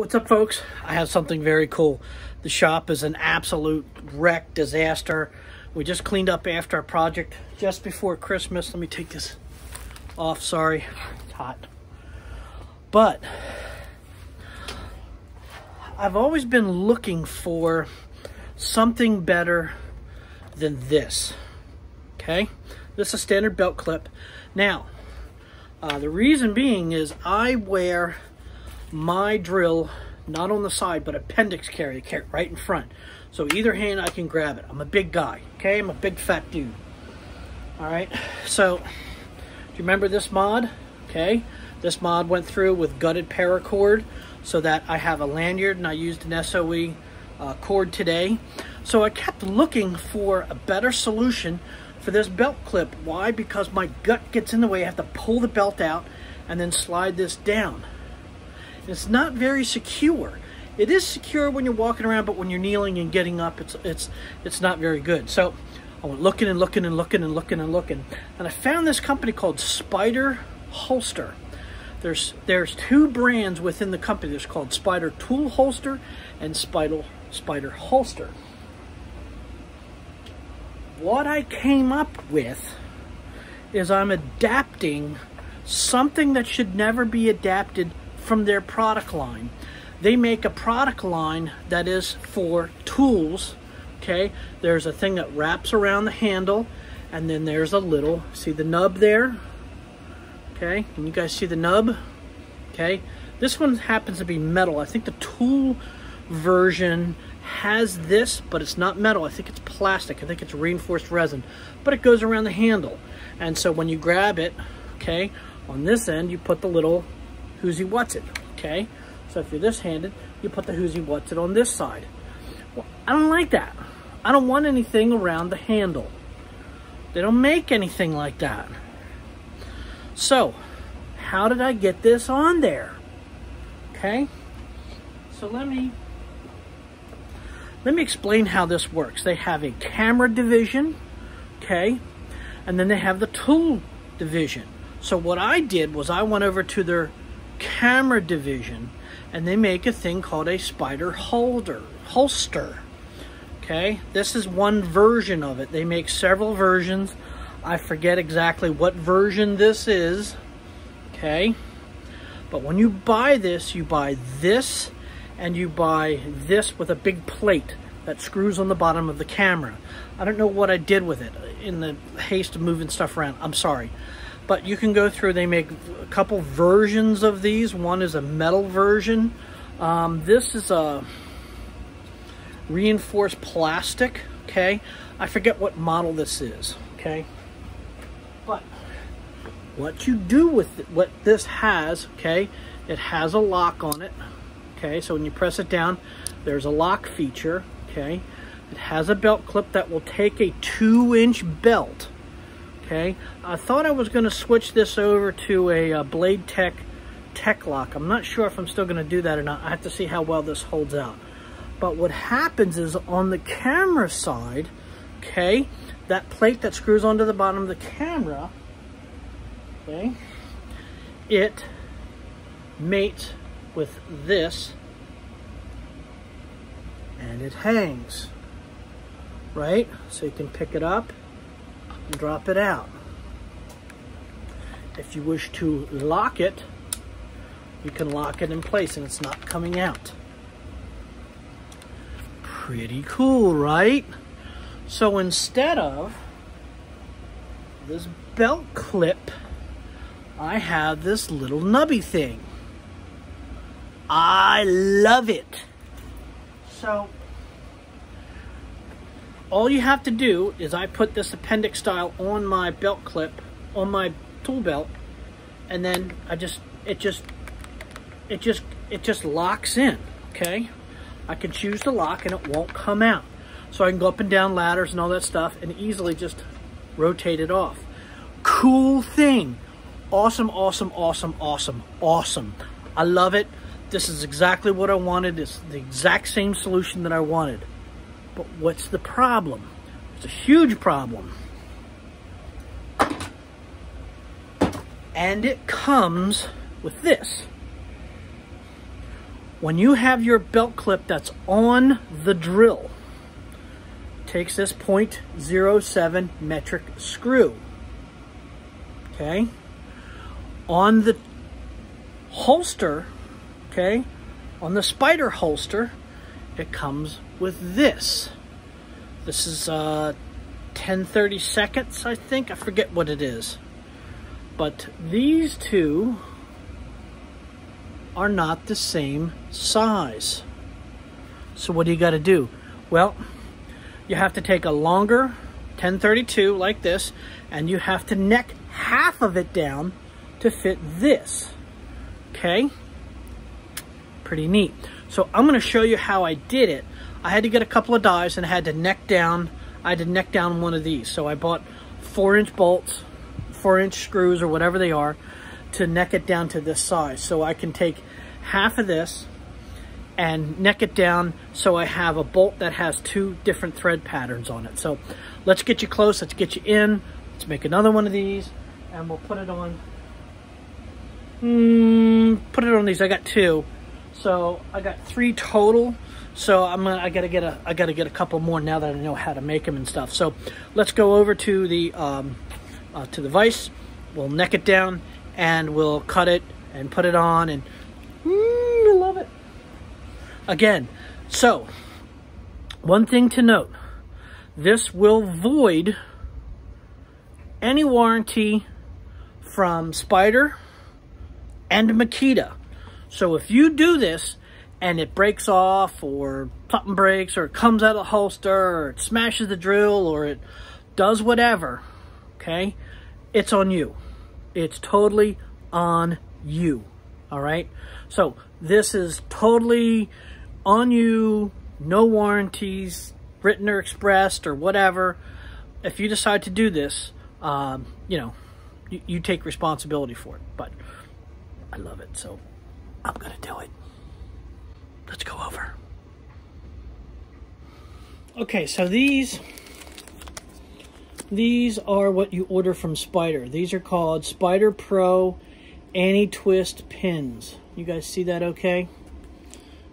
What's up, folks? I have something very cool. The shop is an absolute wreck, disaster. We just cleaned up after a project just before Christmas. Let me take this off. Sorry, it's hot. But I've always been looking for something better than this. Okay? This is a standard belt clip. Now, uh, the reason being is I wear my drill not on the side but appendix carry right in front. So either hand I can grab it. I'm a big guy okay? I'm a big fat dude. All right so do you remember this mod? Okay this mod went through with gutted paracord so that I have a lanyard and I used an SOE uh, cord today. So I kept looking for a better solution for this belt clip. Why? Because my gut gets in the way. I have to pull the belt out and then slide this down it's not very secure. It is secure when you're walking around, but when you're kneeling and getting up, it's it's it's not very good. So I went looking and looking and looking and looking and looking, and I found this company called Spider Holster. There's there's two brands within the company. There's called Spider Tool Holster and Spider Spyder Holster. What I came up with is I'm adapting something that should never be adapted from their product line. They make a product line that is for tools. Okay, there's a thing that wraps around the handle, and then there's a little, see the nub there? Okay, can you guys see the nub? Okay, this one happens to be metal. I think the tool version has this, but it's not metal. I think it's plastic. I think it's reinforced resin, but it goes around the handle. And so when you grab it, okay, on this end, you put the little what's it, okay? So if you're this handed, you put the what's it on this side. Well, I don't like that. I don't want anything around the handle. They don't make anything like that. So, how did I get this on there? Okay? So let me let me explain how this works. They have a camera division, okay? And then they have the tool division. So what I did was I went over to their camera division and they make a thing called a spider holder holster. Okay? This is one version of it. They make several versions. I forget exactly what version this is. Okay? But when you buy this you buy this and you buy this with a big plate that screws on the bottom of the camera. I don't know what I did with it in the haste of moving stuff around. I'm sorry but you can go through they make a couple versions of these. One is a metal version. Um, this is a reinforced plastic okay? I forget what model this is okay? But what you do with it, what this has okay? It has a lock on it okay? So when you press it down there's a lock feature okay? It has a belt clip that will take a two inch belt okay? I thought I was going to switch this over to a, a uh, Blade Tech Tek-Lok. I'm not sure if I'm still going to do that or not. I have to see how well this holds out. But what happens is on the camera side okay that plate that screws onto the bottom of the camera okay it mates with this and it hangs right? So you can pick it up and drop it out. If you wish to lock it, you can lock it in place and it's not coming out. Pretty cool, right? So instead of this belt clip, I have this little nubby thing. I love it. So all you have to do is I put this appendix style on my belt clip, on my tool belt, and then I just, it just, it just, it just locks in, okay? I can choose to lock and it won't come out. So I can go up and down ladders and all that stuff and easily just rotate it off. Cool thing. Awesome, awesome, awesome, awesome, awesome. I love it. This is exactly what I wanted. It's the exact same solution that I wanted. But what's the problem? It's a huge problem. And it comes with this. When you have your belt clip that's on the drill, takes this 0.07 metric screw, okay, on the holster, okay, on the spider holster, it comes with this. This is uh, 1030 seconds, I think. I forget what it is. But these two are not the same size. So what do you got to do? Well, you have to take a longer 1032 like this, and you have to neck half of it down to fit this. Okay? Pretty neat. So I'm going to show you how I did it. I had to get a couple of dies and I had to neck down, I had to neck down one of these. So I bought four inch bolts, four inch screws or whatever they are to neck it down to this size. So I can take half of this and neck it down so I have a bolt that has two different thread patterns on it. So let's get you close, let's get you in, let's make another one of these and we'll put it on, hmm, put it on these, I got two. So I got three total. So I'm gonna, I gotta get a I gotta get a couple more now that I know how to make them and stuff. So let's go over to the um, uh, to the vise. We'll neck it down and we'll cut it and put it on and mm, I love it. Again, so one thing to note: this will void any warranty from Spider and Makita. So if you do this and it breaks off or something breaks or it comes out of the holster or it smashes the drill or it does whatever, okay, it's on you. It's totally on you, all right? So this is totally on you, no warranties, written or expressed or whatever. If you decide to do this, um, you know, you, you take responsibility for it. But I love it, so I'm gonna do it. Let's go over. Okay, so these these are what you order from Spider. These are called Spider Pro anti-twist pins. You guys see that okay?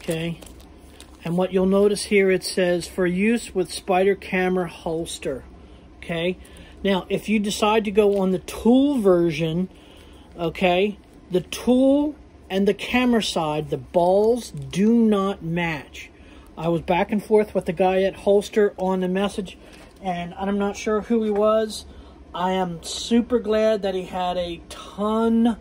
Okay. And what you'll notice here, it says for use with Spider camera holster. Okay. Now, if you decide to go on the tool version, okay, the tool and the camera side, the balls do not match. I was back and forth with the guy at Holster on the message, and I'm not sure who he was. I am super glad that he had a ton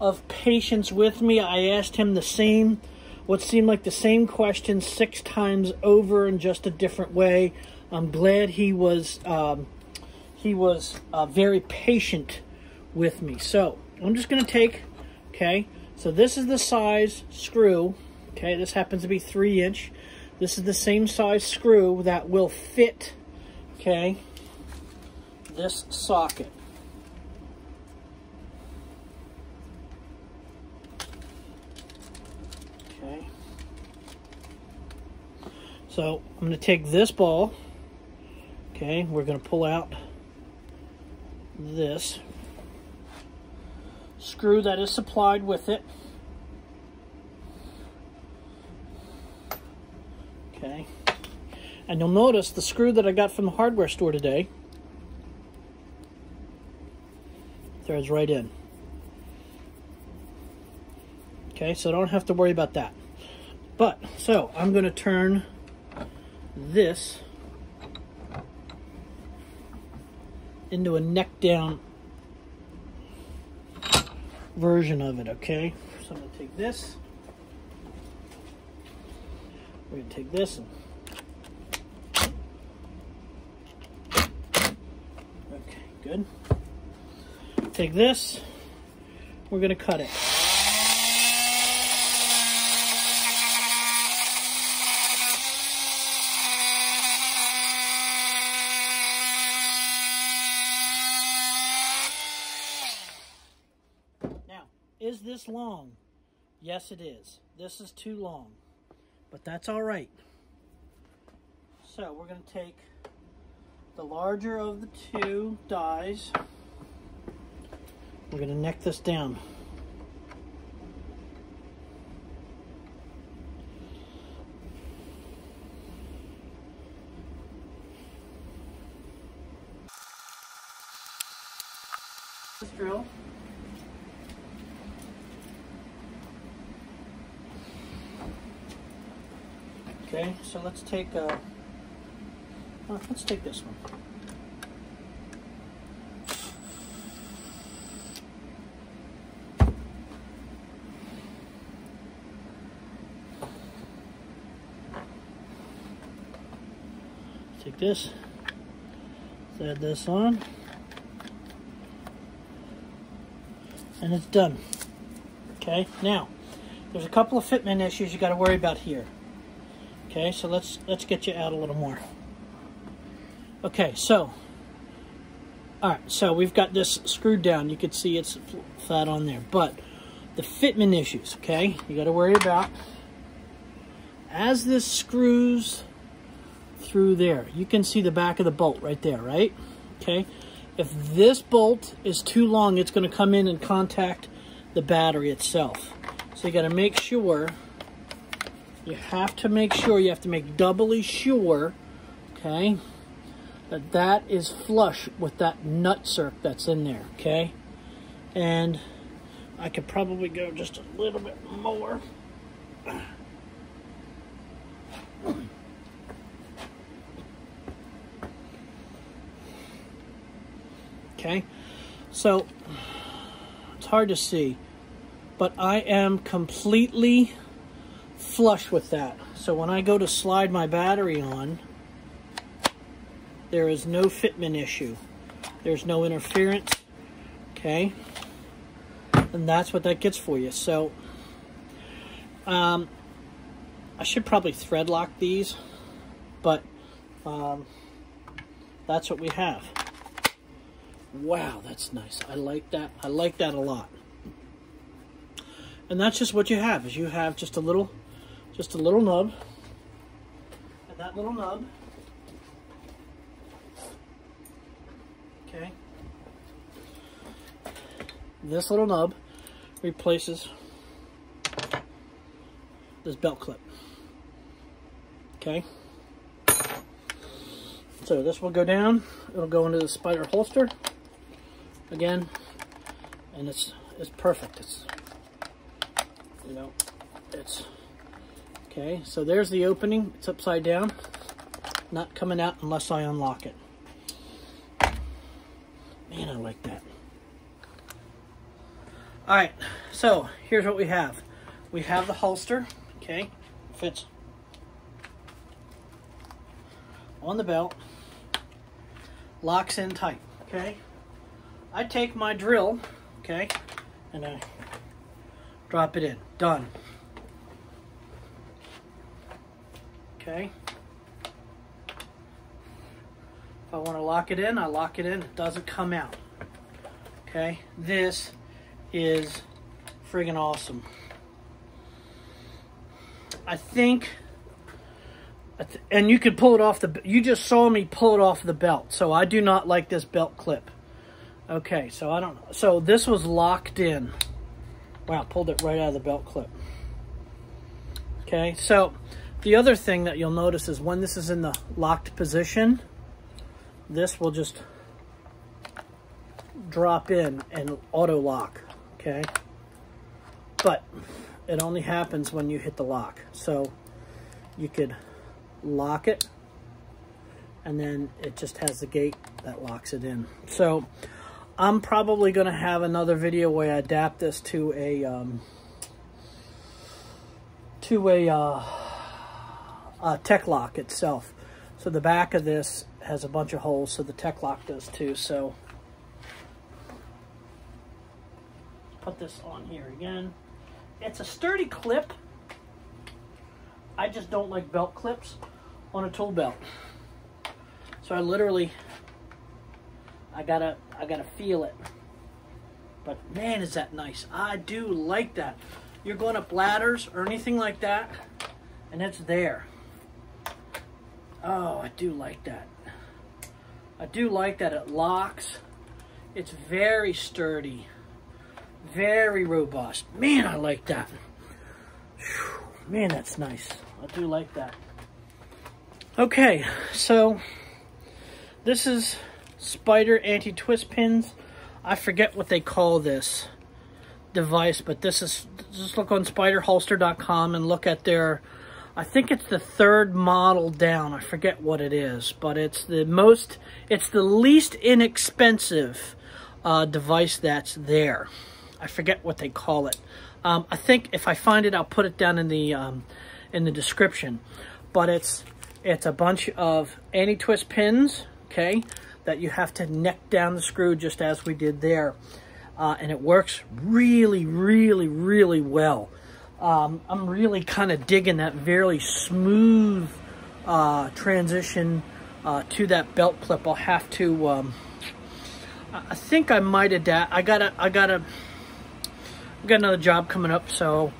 of patience with me. I asked him the same, what seemed like the same question six times over in just a different way. I'm glad he was um, he was uh, very patient with me. So I'm just going to take, okay, so this is the size screw. Okay, this happens to be three inch. This is the same size screw that will fit, okay, this socket. Okay. So I'm going to take this ball, okay, we're going to pull out this screw that is supplied with it. Okay. And you'll notice the screw that I got from the hardware store today threads right in. Okay, so don't have to worry about that. But, so, I'm going to turn this into a neck down version of it, okay? So I'm going to take this. We're going to take this and Okay, good. Take this. We're going to cut it. long? Yes, it is. This is too long, but that's all right. So we're going to take the larger of the two dies. We're going to neck this down. Drill Okay, so let's take uh, oh, let's take this one. Take this, add this on, and it's done. Okay, now there's a couple of fitment issues you got to worry about here. Okay, so let's let's get you out a little more. Okay, so all right, so we've got this screwed down. You can see it's flat on there, but the fitment issues. Okay, you got to worry about as this screws through there. You can see the back of the bolt right there, right? Okay, if this bolt is too long, it's going to come in and contact the battery itself. So you got to make sure you have to make sure, you have to make doubly sure, okay, that that is flush with that nutsert that's in there, okay? And I could probably go just a little bit more. Okay, so it's hard to see, but I am completely flush with that. So when I go to slide my battery on, there is no fitment issue. There's no interference, okay? And that's what that gets for you. So um, I should probably thread lock these, but um, that's what we have. Wow, that's nice. I like that. I like that a lot. And that's just what you have, is you have just a little just a little nub. And that little nub, okay, this little nub replaces this belt clip. Okay. So this will go down. It'll go into the spider holster again, and it's it's perfect. It's you know, it's Okay, so there's the opening. It's upside down. Not coming out unless I unlock it. Man, I like that. All right, so here's what we have. We have the holster, okay, fits on the belt, locks in tight, okay. I take my drill, okay, and I drop it in, done. Okay. If I want to lock it in, I lock it in. It doesn't come out. Okay. This is friggin' awesome. I think, and you could pull it off the, you just saw me pull it off the belt. So I do not like this belt clip. Okay, so I don't, so this was locked in. Wow, pulled it right out of the belt clip. Okay, so the other thing that you'll notice is when this is in the locked position, this will just drop in and auto lock, okay? But it only happens when you hit the lock. So you could lock it and then it just has the gate that locks it in. So I'm probably going to have another video where I adapt this to a um, to a uh, uh, Tek-Lok itself. So the back of this has a bunch of holes, so the Tek-Lok does too. So put this on here again. It's a sturdy clip. I just don't like belt clips on a tool belt. So I literally, I gotta, I gotta feel it. But man, is that nice. I do like that. You're going up ladders or anything like that, and it's there. Oh, I do like that. I do like that it locks. It's very sturdy. Very robust. Man, I like that. Man, that's nice. I do like that. Okay, so this is spider anti-twist pins. I forget what they call this device, but this is, just look on spiderholster.com and look at their, I think it's the third model down. I forget what it is, but it's the most, it's the least inexpensive uh, device that's there. I forget what they call it. Um, I think if I find it, I'll put it down in the um, in the description. But it's it's a bunch of anti-twist pins, okay, that you have to neck down the screw just as we did there. Uh, and it works really, really, really well. Um, I'm really kind of digging that very smooth uh, transition uh, to that belt clip. I'll have to, um, I think I might adapt. I gotta, I gotta, I got another job coming up, so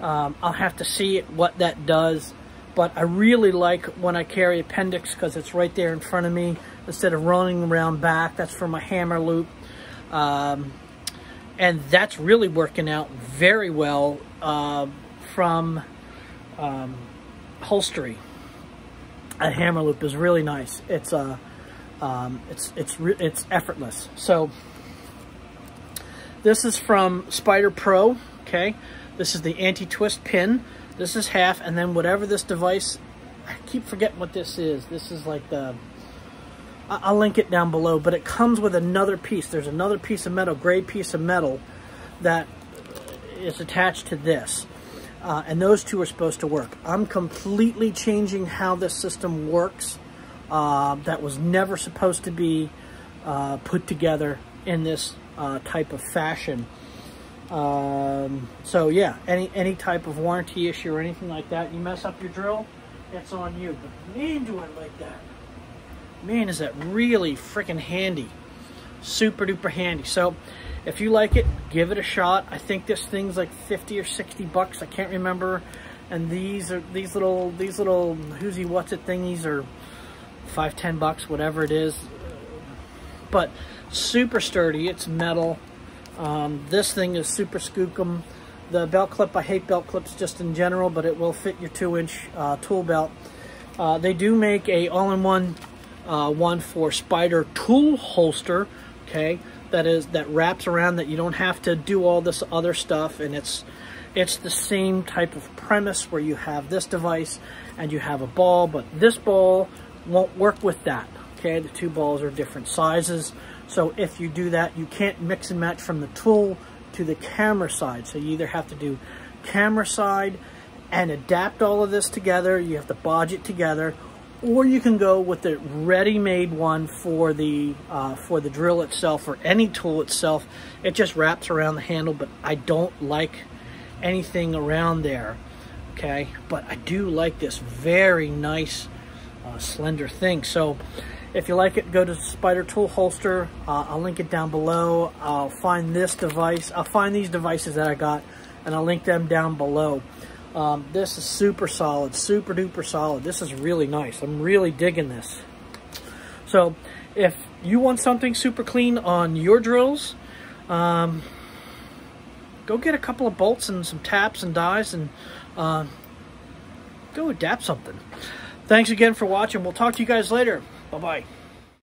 um, I'll have to see what that does. But I really like when I carry appendix because it's right there in front of me instead of running around back. That's for my hammer loop. Um, and that's really working out very well uh, from um, holstery. That hammer loop is really nice. It's uh, um, it's it's it's effortless. So this is from Spider Pro. Okay, this is the anti-twist pin. This is half, and then whatever this device, I keep forgetting what this is. This is like the, I'll link it down below, but it comes with another piece. There's another piece of metal, gray piece of metal, that is attached to this. Uh, and those two are supposed to work. I'm completely changing how this system works. Uh, that was never supposed to be uh, put together in this uh, type of fashion. Um, so yeah, any any type of warranty issue or anything like that, you mess up your drill, it's on you. But man, do I like that. Man, is that really freaking handy. Super duper handy. So if you like it, give it a shot. I think this thing's like 50 or 60 bucks. I can't remember. And these are these little these little who's he what's it thingies are five ten bucks, whatever it is. But super sturdy. It's metal. Um, this thing is super skookum. The belt clip, I hate belt clips just in general, but it will fit your two inch uh, tool belt. Uh, they do make a all-in-one uh, one for Spider tool holster, okay, that is that wraps around that you don't have to do all this other stuff and it's it's the same type of premise where you have this device and you have a ball, but this ball won't work with that. Okay, the two balls are different sizes. So if you do that, you can't mix and match from the tool to the camera side. So you either have to do camera side and adapt all of this together. You have to bodge it together. Or you can go with the ready-made one for the uh, for the drill itself or any tool itself. It just wraps around the handle, but I don't like anything around there. Okay, but I do like this very nice uh, slender thing. So if you like it, go to Spider Tool Holster. Uh, I'll link it down below. I'll find this device. I'll find these devices that I got, and I'll link them down below. Um, this is super solid, super duper solid. This is really nice. I'm really digging this. So if you want something super clean on your drills, um, go get a couple of bolts and some taps and dies and uh, go adapt something. Thanks again for watching. We'll talk to you guys later. Bye-bye.